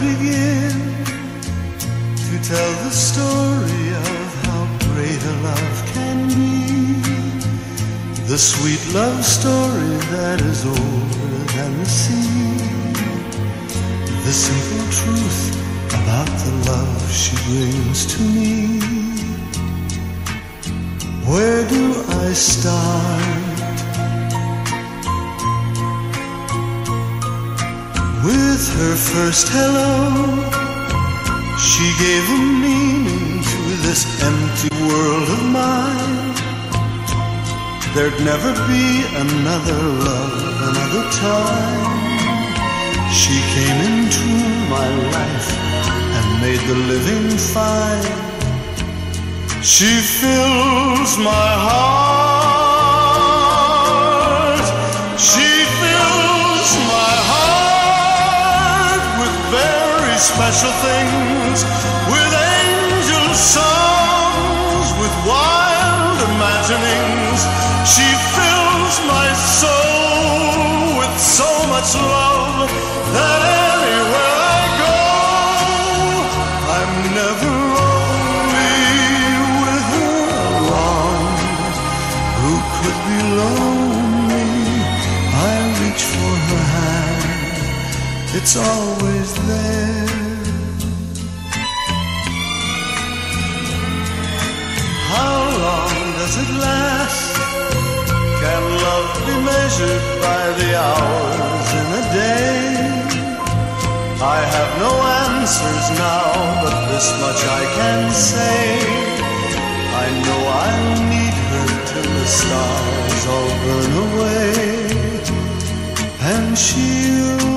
begin to tell the story of how great a love can be. The sweet love story that is older than the sea. The simple truth about the love she brings to me. Where do I start? Her first hello, she gave a meaning to this empty world of mine. There'd never be another love, another time. She came into my life and made the living fine. She fills my heart. Special things, with angel songs, with wild imaginings. She fills my soul with so much love that anywhere I go, I'm never lonely with her along. Who could be lonely? I reach for her hand, it's always there. Does it last? Can love be measured by the hours in a day? I have no answers now, but this much I can say. I know I'll need her till the stars all burn away, and she'll.